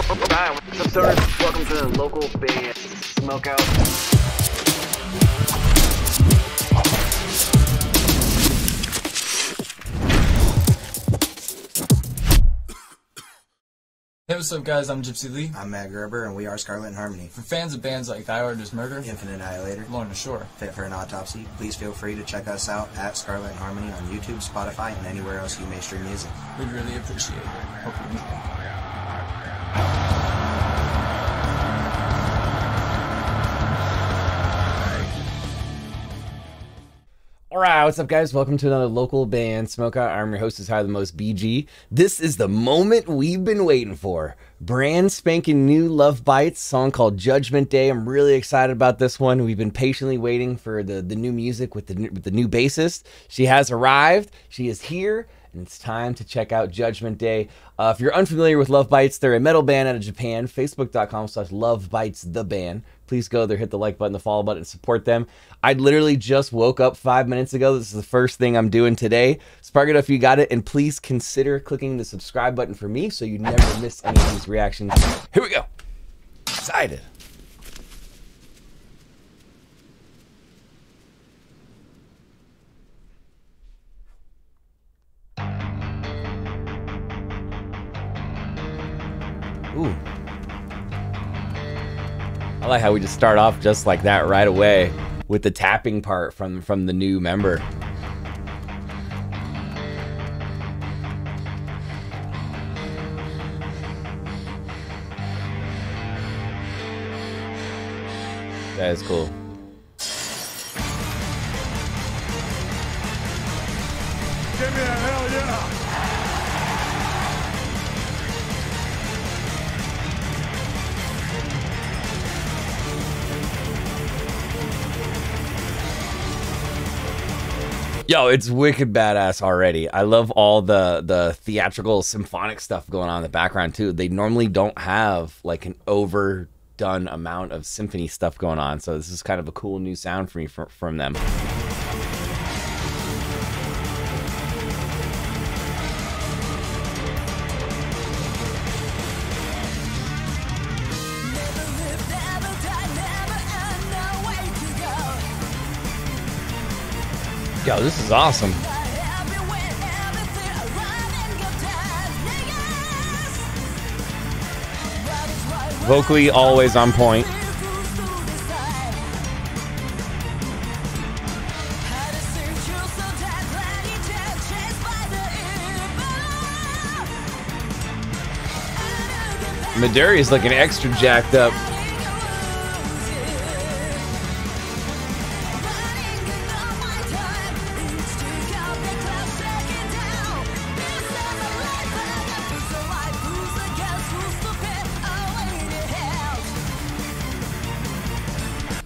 What's up, stoners? Welcome to the local Band Smokeout. Hey, what's up, guys? I'm Gypsy Lee. I'm Matt Gerber, and we are Scarlet and Harmony. For fans of bands like Thy Art Is Murder, Infant Annihilator, Lorna Shore, Fit for an Autopsy. Please feel free to check us out at Scarlet and Harmony on YouTube, Spotify, and anywhere else you may stream music. we'd really appreciate it. Hope you enjoy. All right, what's up, guys? Welcome to another local band Smokeout. I'm your host, is High the Most BG. This is the moment we've been waiting for. Brand spanking new Love Bites song called Judgment Day. I'm really excited about this one. We've been patiently waiting for the the new music with the with the new bassist. She has arrived. She is here. And it's time to check out Judgment Day. Uh, if you're unfamiliar with Love Bites, they're a metal band out of Japan. Facebook.com slash Love Bites the band. Please go there, hit the like button, the follow button, and support them. I literally just woke up five minutes ago. This is the first thing I'm doing today. Spark it up if you got it, and please consider clicking the subscribe button for me so you never miss any of these reactions. Here we go. Excited. Ooh. I like how we just start off just like that right away with the tapping part from from the new member. That is cool. Yo, it's wicked badass already. I love all the the theatrical symphonic stuff going on in the background too. They normally don't have like an overdone amount of symphony stuff going on, so this is kind of a cool new sound for me from, from them. Yo, this is awesome. Vocally always on point. Midori is looking extra jacked up.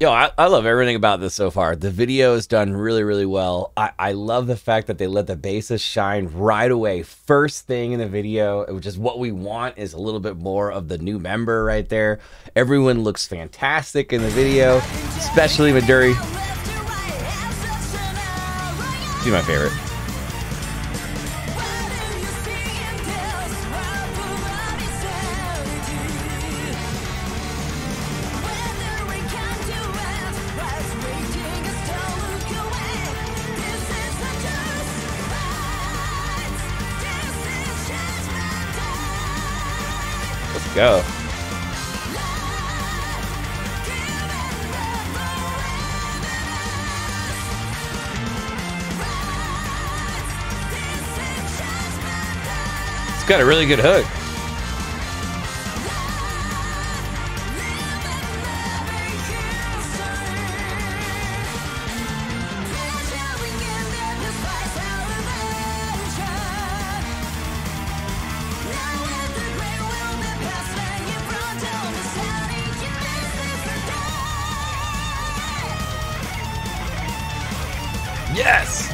Yo, I, I love everything about this so far. The video is done really, really well. I, I love the fact that they let the bassist shine right away. First thing in the video, which is what we want, is a little bit more of the new member right there. Everyone looks fantastic in the video, especially Midori. She's my favorite. Go. It's got a really good hook. Yes!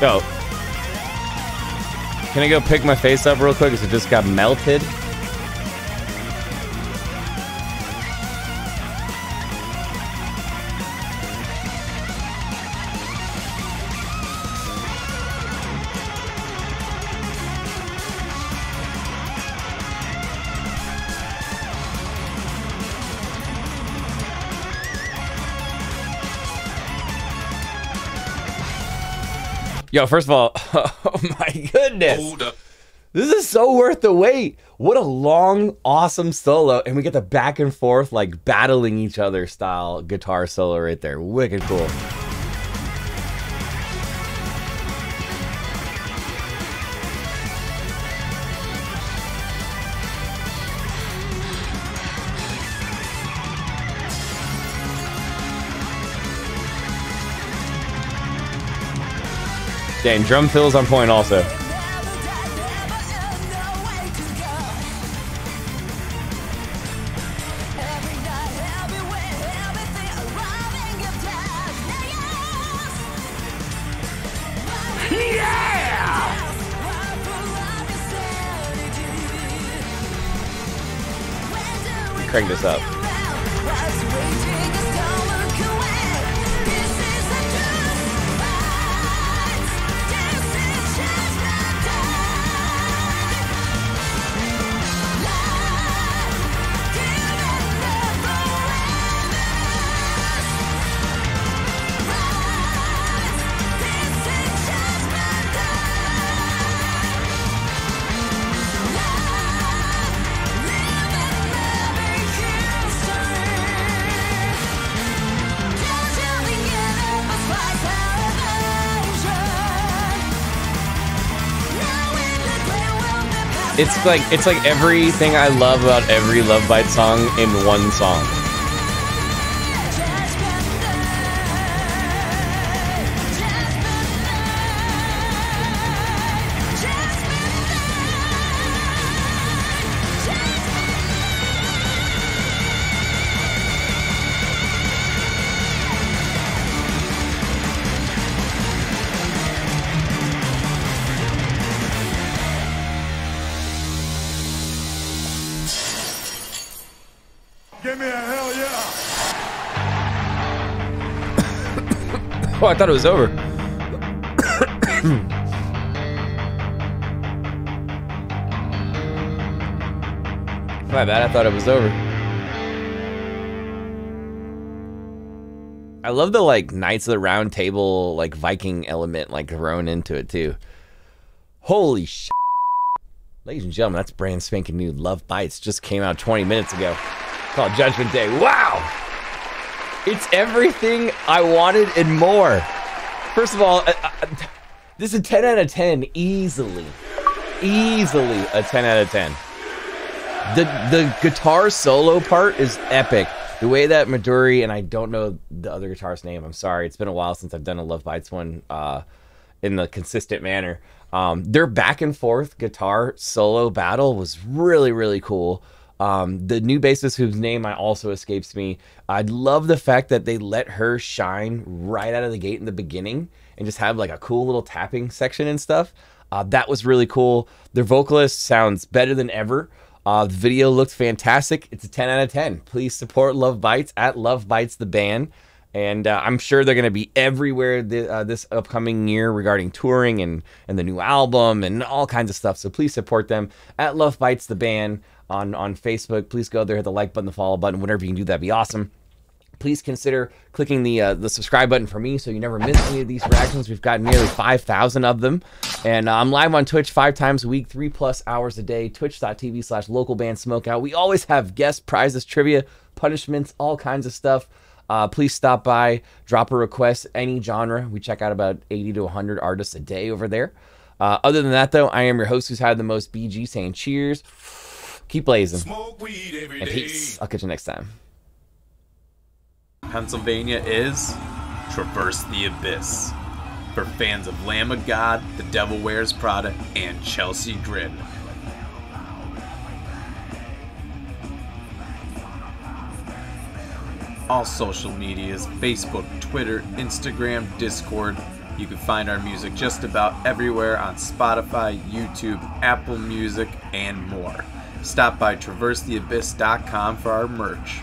Go. Can I go pick my face up real quick? Because it just got melted. Yo, first of all, oh my goodness. This is so worth the wait. What a long, awesome solo. And we get the back and forth, like battling each other style guitar solo right there. Wicked cool. Dang, drum fills on point also. Crank this up. It's like it's like everything I love about every Love Bite song in one song. Give me a hell yeah. Oh, I thought it was over. My bad, I thought it was over. I love the like Knights of the Round Table like Viking element like thrown into it too. Holy sh! Ladies and gentlemen, that's brand spanking new Love Bites. Just came out 20 minutes ago. Called Judgment Day. Wow! It's everything I wanted and more. First of all, I, I, this is a 10 out of 10 easily. Easily a 10 out of 10. The the guitar solo part is epic. The way that Midori and I don't know the other guitarist's name. I'm sorry. It's been a while since I've done a Love Bites one uh, in the consistent manner. Um, their back and forth guitar solo battle was really really cool. Um, the new bassist whose name I also escapes me. I love the fact that they let her shine right out of the gate in the beginning and just have like a cool little tapping section and stuff. Uh, that was really cool. Their vocalist sounds better than ever. Uh, the video looked fantastic. It's a 10 out of 10. Please support Love Bites at Love Bites the band. And uh, I'm sure they're going to be everywhere uh, this upcoming year regarding touring and, and the new album and all kinds of stuff. So please support them at Love Bites the band on, on Facebook. Please go there, hit the like button, the follow button, whatever you can do, that'd be awesome please consider clicking the uh, the subscribe button for me so you never miss any of these reactions. We've got nearly 5,000 of them. And uh, I'm live on Twitch five times a week, three plus hours a day, twitch.tv slash local band smokeout. We always have guest prizes, trivia, punishments, all kinds of stuff. Uh, please stop by, drop a request, any genre. We check out about 80 to 100 artists a day over there. Uh, other than that, though, I am your host who's had the most BG saying cheers. Keep blazing. Smoke weed every And day. peace. I'll catch you next time. Pennsylvania is Traverse the Abyss. For fans of Lamb of God, The Devil Wears Prada, and Chelsea Grin. All social medias Facebook, Twitter, Instagram, Discord. You can find our music just about everywhere on Spotify, YouTube, Apple Music, and more. Stop by traversetheabyss.com for our merch.